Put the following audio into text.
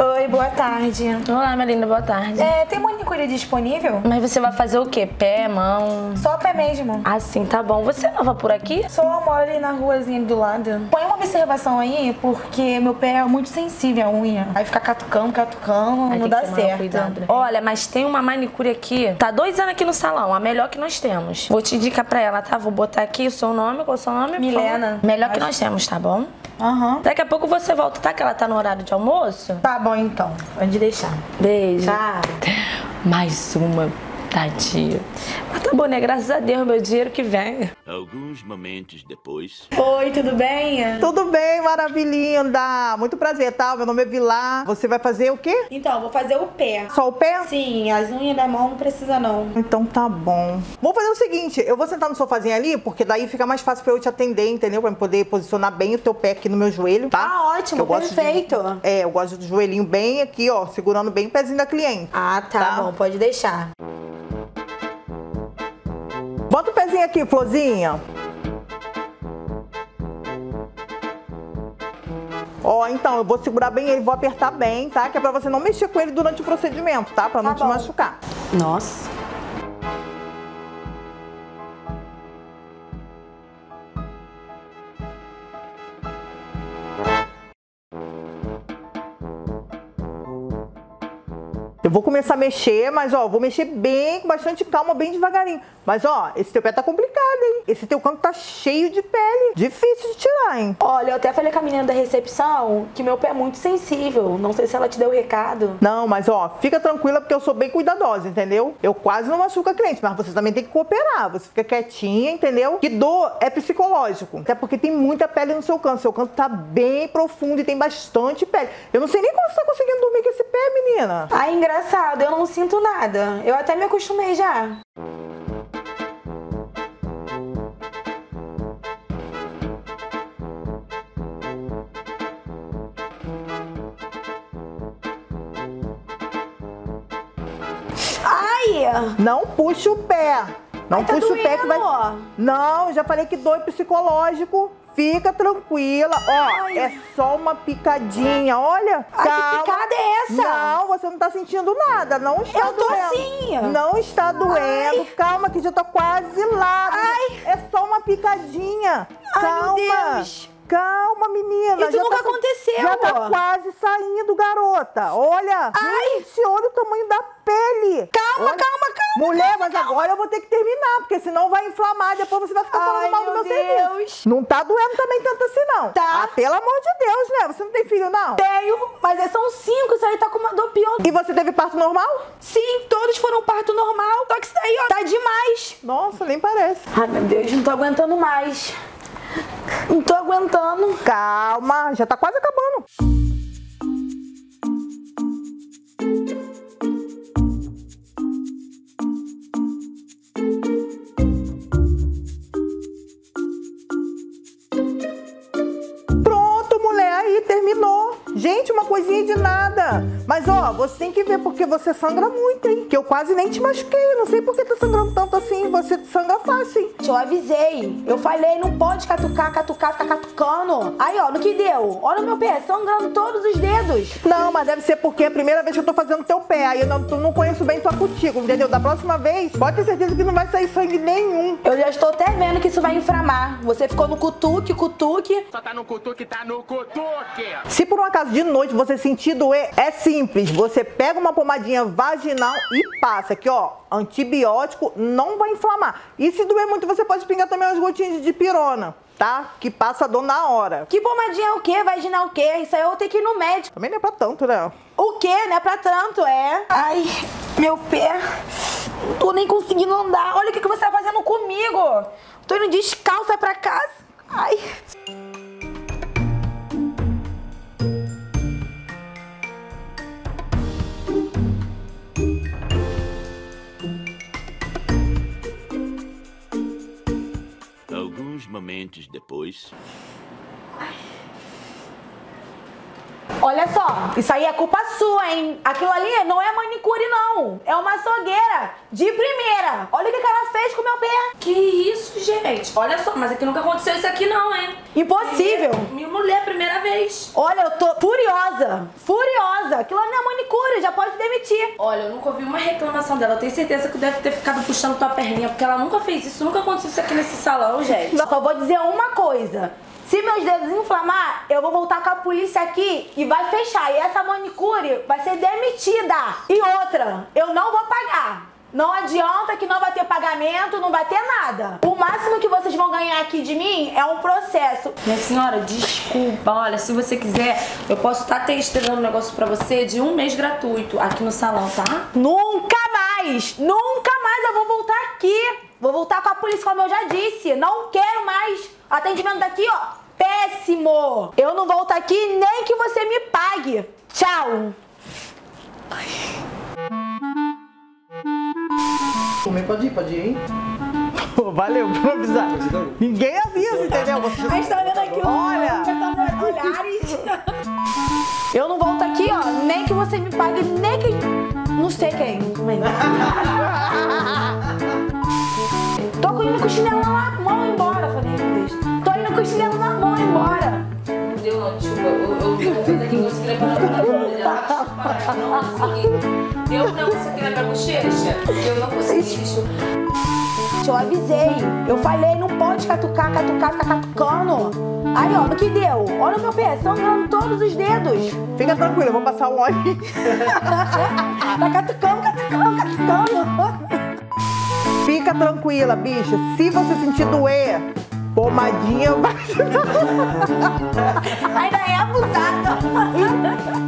Oi, boa tarde. Olá, minha linda, boa tarde. É, tem manicure disponível? Mas você vai fazer o quê? Pé, mão? Só pé mesmo. Assim, tá bom. Você é nova por aqui? Só moro ali na ruazinha do lado. Põe uma observação aí, porque meu pé é muito sensível à unha. Aí fica catucando, catucando, Aí não dá certo. cuidado, né? Olha, mas tem uma manicure aqui. Tá dois anos aqui no salão, a melhor que nós temos. Vou te indicar pra ela, tá? Vou botar aqui o seu nome, qual é o seu nome? Milena. Melhor que nós temos, tá bom? Aham. Daqui a pouco você volta, tá? Que ela tá no horário de almoço. Tá bom então. Pode deixar. Beijo. Tchau. Mais uma, tadinha. Mas tá bom, né? Graças a Deus, meu dinheiro que vem. Alguns momentos depois. Oi, tudo bem? Tudo bem, maravilhinda. Muito prazer, tá? Meu nome é Vilar. Você vai fazer o quê? Então, vou fazer o pé. Só o pé? Sim, as unhas da mão não precisa não. Então tá bom. Vamos fazer o seguinte, eu vou sentar no sofazinho ali, porque daí fica mais fácil pra eu te atender, entendeu? Pra eu poder posicionar bem o teu pé aqui no meu joelho, tá? Ah, ótimo, Eu gosto de- perfeito. É, eu gosto do joelhinho bem aqui, ó, segurando bem o pezinho da cliente. Ah, tá, Tá. bom, pode deixar. Bota o pezinho aqui, florzinha. Ó, então, eu vou segurar bem ele, vou apertar bem, tá? Que é pra você não mexer com ele durante o procedimento, tá? Pra não Tá te bom. machucar. Nossa. Eu vou começar a mexer, mas ó, vou mexer bem, com bastante calma, bem devagarinho. Mas ó, esse teu pé tá complicado, hein? Esse teu canto tá cheio de pele. Difícil de tirar, hein? Olha, eu até falei com a menina da recepção que meu pé é muito sensível. Não sei se ela te deu o recado. Não, mas ó, fica tranquila porque eu sou bem cuidadosa, entendeu? Eu quase não machuco a cliente, mas você também tem que cooperar. Você fica quietinha, entendeu? Que dor é psicológico. Até porque tem muita pele no seu canto. Seu canto tá bem profundo e tem bastante pele. Eu não sei nem como você tá conseguindo dormir com esse pé, menina. Ah, engraçado, eu não sinto nada. Eu até me acostumei já. Não puxa o pé. Não Ai, tá puxa o pé que vai. Não, já falei que dor é psicológico. Fica tranquila. Ó, Ai. é só uma picadinha. Olha. Ai, que calma. picada é essa? Não, você não tá sentindo nada. Não está Eu tô doendo. sim. Não está doendo. Calma, que já tá quase lá. Ai. É só uma picadinha. Ai, meu Calma. Deus. Calma, menina. Isso nunca tá aconteceu. Já tá quase saindo, garota. Olha. Ai. Gente, olha o tamanho da pele. Calma, Olha. calma, calma. Mulher, mas agora eu vou ter que terminar, porque senão vai inflamar, depois você vai ficar falando Ai, mal do meu meu Deus. serviço. Não tá doendo também tanto assim, não. Tá. Ah, pelo amor de Deus, né? Você não tem filho, não? Tenho, mas são cinco. Isso aí tá com uma dor pior. E você teve parto normal? Sim, todos foram parto normal. Só que isso aí, ó, tá demais. Nossa, nem parece. Ai, meu Deus, não tô aguentando mais. Não tô aguentando. Calma, já tá quase acabando. Nada. Mas ó, você tem que ver porque você sangra muito, hein? Que eu quase nem te machuquei. Não sei por que tá sangrando tanto assim. Você sangra fácil, hein? Eu avisei. Eu falei, não pode catucar, catucar, ficar catucando. Aí, ó, no que deu? Olha o meu pé, sangrando todos os dedos. Não, mas deve ser porque é a primeira vez que eu tô fazendo teu pé. Aí eu não, tu não conheço bem tua cutícula, entendeu? Da próxima vez, pode ter certeza que não vai sair sangue nenhum. Eu já estou até vendo que isso vai inflamar. Você ficou no cutuque, cutuque. Só tá no cutuque, tá no cutuque. Se por um acaso de noite você sentir doer, é simples. Você pega uma pomadinha vaginal e passa. Aqui, ó, antibiótico não vai inflamar. E se doer muito, você pode pingar também umas gotinhas de dipirona, tá? Que passa a dor na hora. Que pomadinha é o quê? Vaginal o quê? Isso aí eu vou ter que ir no médico. Também não é pra tanto, né? O quê? Não é pra tanto, é? Ai, meu pé. Não tô nem conseguindo andar. Olha o que, que você tá fazendo comigo. Tô indo descalça pra casa. Ai. Alguns momentos depois. Olha só, isso aí é culpa sua, hein? Aquilo ali não é manicure, não. É uma açougueira de primeira. Olha o que que ela fez com o meu pé. Que isso, gente? Olha só, mas aqui nunca aconteceu isso aqui não, hein? Impossível. Minha mulher, primeira vez. Olha, eu tô furiosa. Furiosa. Aquilo não é manicure, já pode demitir. Olha, eu nunca ouvi uma reclamação dela. Eu tenho certeza que deve ter ficado puxando tua perninha, porque ela nunca fez isso. Nunca aconteceu isso aqui nesse salão, gente. Só vou dizer uma coisa. Se meus dedos inflamar, eu vou voltar com a polícia aqui e vai fechar. E essa manicure vai ser demitida. E outra, eu não vou pagar. Não adianta que não vai ter pagamento, não vai ter nada. O máximo que vocês vão ganhar aqui de mim é um processo. Minha senhora, desculpa. Olha, se você quiser, eu posso estar testando um negócio pra você de um mês gratuito aqui no salão, tá? Nunca mais, nunca mais eu vou voltar aqui. Vou voltar com a polícia, como eu já disse. Não quero mais. Atendimento daqui, ó, péssimo. Eu não volto aqui nem que você me pague. Tchau. Comer pode ir, pode ir, hein? Pô, valeu por avisar. Ninguém avisa, entendeu? Você... A gente tá vendo aqui Olha. os olhares. Eu não volto aqui, ó, nem que você me pague, nem que... Não sei quem. Tô indo com o chinelo na mão embora, falei inglês. Tô indo com o chinelo na mão embora. Não deu não, desculpa. Eu, eu eu consegui levar pra pra Eu não consegui. Eu não consegui levar bochecha. Eu não consegui, bicho. Eu avisei. Eu falei, não pode catucar, catucar, ficar catucando. Aí, ó, no que deu? Olha o meu pé, sangrando todos os dedos. Fica tranquila, eu vou passar um óleo. Tá catucando, catucando, catucando. Fica tranquila, bicha. Se você sentir doer, pomadinha vai. Ainda é abusada.